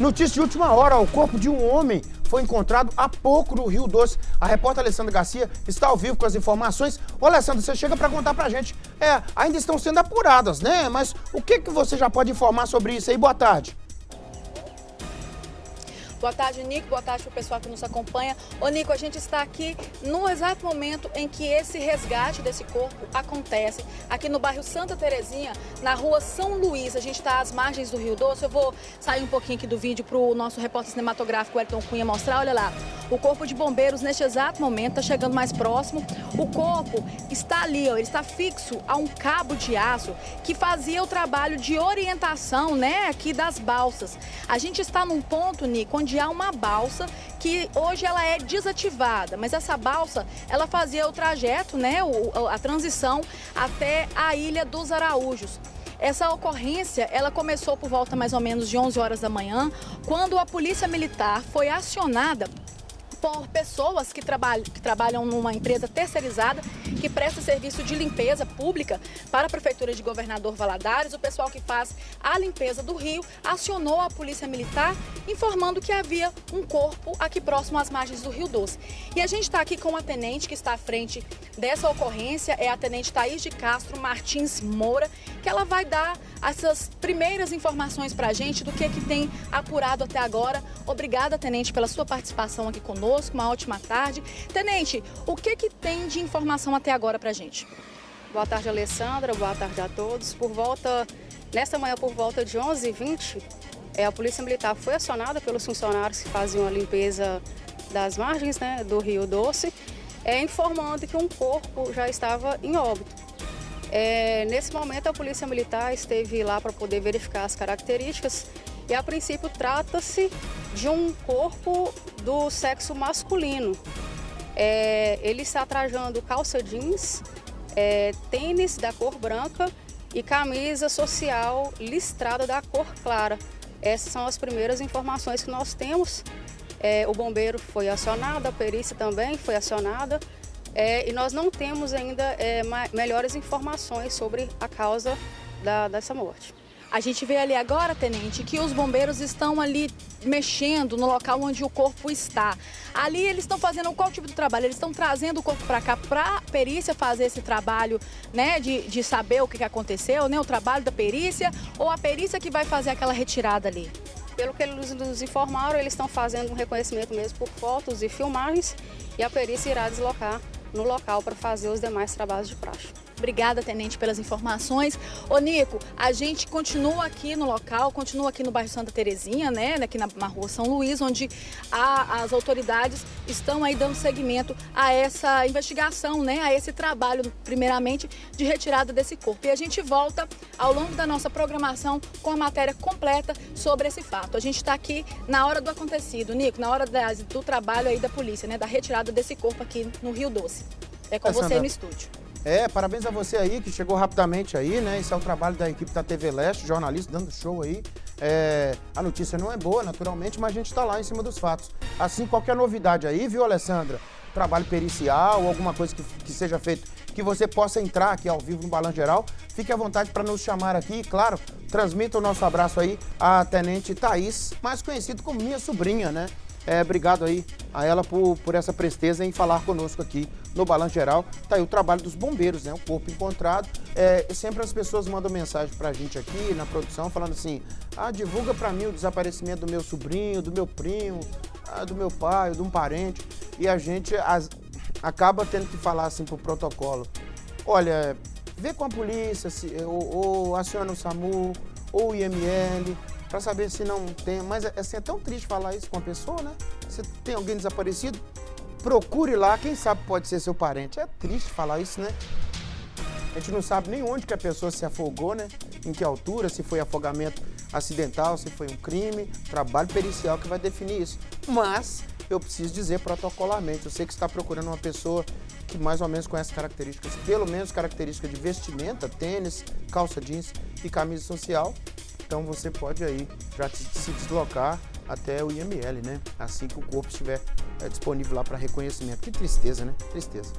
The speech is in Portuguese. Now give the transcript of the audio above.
Notícia de última hora: o corpo de um homem foi encontrado há pouco no Rio Doce. A repórter Alessandra Garcia está ao vivo com as informações. Ô, Alessandra, você chega para contar pra gente. É, ainda estão sendo apuradas, né? Mas o que, que você já pode informar sobre isso aí? Boa tarde. Boa tarde, Nico. Boa tarde para o pessoal que nos acompanha. Ô, Nico, a gente está aqui no exato momento em que esse resgate desse corpo acontece. Aqui no bairro Santa Terezinha, na rua São Luís. A gente está às margens do Rio Doce. Eu vou sair um pouquinho aqui do vídeo para o nosso repórter cinematográfico, Elton Cunha, mostrar. Olha lá. O corpo de bombeiros, neste exato momento, está chegando mais próximo. O corpo está ali, ó, ele está fixo a um cabo de aço que fazia o trabalho de orientação, né, aqui das balsas. A gente está num ponto, Nico, onde há uma balsa que hoje ela é desativada, mas essa balsa ela fazia o trajeto, né, a transição até a Ilha dos Araújos. Essa ocorrência, ela começou por volta mais ou menos de 11 horas da manhã, quando a polícia militar foi acionada por pessoas que trabalham, que trabalham numa empresa terceirizada que presta serviço de limpeza pública para a Prefeitura de Governador Valadares. O pessoal que faz a limpeza do rio acionou a Polícia Militar informando que havia um corpo aqui próximo às margens do Rio Doce. E a gente está aqui com a tenente que está à frente dessa ocorrência, é a tenente Thaís de Castro Martins Moura, que ela vai dar essas primeiras informações para a gente do que, que tem apurado até agora. Obrigada, tenente, pela sua participação aqui conosco uma ótima tarde. Tenente, o que, que tem de informação até agora para a gente? Boa tarde, Alessandra. Boa tarde a todos. Por volta, nesta manhã, por volta de 11h20, é, a Polícia Militar foi acionada pelos funcionários que faziam a limpeza das margens né, do Rio Doce, é, informando que um corpo já estava em óbito. É, nesse momento, a Polícia Militar esteve lá para poder verificar as características e, a princípio, trata-se de um corpo do sexo masculino. É, ele está trajando calça jeans, é, tênis da cor branca e camisa social listrada da cor clara. Essas são as primeiras informações que nós temos. É, o bombeiro foi acionado, a perícia também foi acionada é, e nós não temos ainda é, melhores informações sobre a causa da, dessa morte. A gente vê ali agora, tenente, que os bombeiros estão ali mexendo no local onde o corpo está. Ali eles estão fazendo qual tipo de trabalho? Eles estão trazendo o corpo para cá para a perícia fazer esse trabalho, né, de, de saber o que, que aconteceu, né, o trabalho da perícia, ou a perícia que vai fazer aquela retirada ali? Pelo que eles nos informaram, eles estão fazendo um reconhecimento mesmo por fotos e filmagens e a perícia irá deslocar no local para fazer os demais trabalhos de praxe. Obrigada, Tenente, pelas informações. Ô, Nico, a gente continua aqui no local, continua aqui no bairro Santa Terezinha, né? Aqui na, na rua São Luís, onde a, as autoridades estão aí dando seguimento a essa investigação, né? A esse trabalho, primeiramente, de retirada desse corpo. E a gente volta ao longo da nossa programação com a matéria completa sobre esse fato. A gente está aqui na hora do acontecido, Nico, na hora da, do trabalho aí da polícia, né? Da retirada desse corpo aqui no Rio Doce. É com é, você no estúdio. É, parabéns a você aí que chegou rapidamente aí, né? Esse é o trabalho da equipe da TV Leste, jornalista dando show aí. É, a notícia não é boa, naturalmente, mas a gente está lá em cima dos fatos. Assim, qualquer novidade aí, viu, Alessandra? Trabalho pericial, alguma coisa que, que seja feito, que você possa entrar aqui ao vivo no Balanço Geral, fique à vontade para nos chamar aqui. E, claro, transmita o nosso abraço aí à Tenente Thaís, mais conhecido como minha sobrinha, né? É, obrigado aí a ela por, por essa presteza em falar conosco aqui no Balanço Geral. Tá aí o trabalho dos bombeiros, né? O corpo encontrado. É, sempre as pessoas mandam mensagem pra gente aqui na produção falando assim: ah, divulga pra mim o desaparecimento do meu sobrinho, do meu primo, ah, do meu pai, de um parente. E a gente as, acaba tendo que falar assim pro protocolo: olha, vê com a polícia, se, ou, ou aciona o SAMU, ou o IML, para saber se não tem. Mas assim, é tão triste falar isso com a pessoa, né? Se tem alguém desaparecido, procure lá, quem sabe pode ser seu parente. É triste falar isso, né? A gente não sabe nem onde que a pessoa se afogou, né? Em que altura, se foi afogamento acidental, se foi um crime, trabalho pericial que vai definir isso. Mas eu preciso dizer protocolarmente, eu sei que está procurando uma pessoa que mais ou menos conhece características, pelo menos características de vestimenta, tênis, calça jeans e camisa social, então você pode aí já se deslocar até o IML, né? Assim que o corpo estiver é, disponível lá para reconhecimento. Que tristeza, né? Tristeza.